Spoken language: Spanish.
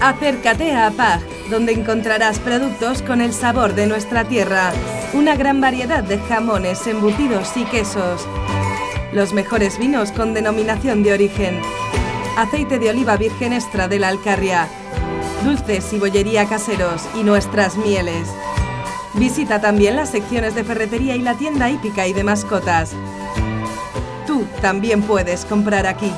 Acércate a Apag, donde encontrarás productos con el sabor de nuestra tierra. Una gran variedad de jamones, embutidos y quesos. Los mejores vinos con denominación de origen. Aceite de oliva virgen extra de la Alcarria. Dulces y bollería caseros y nuestras mieles. Visita también las secciones de ferretería y la tienda hípica y de mascotas. Tú también puedes comprar aquí.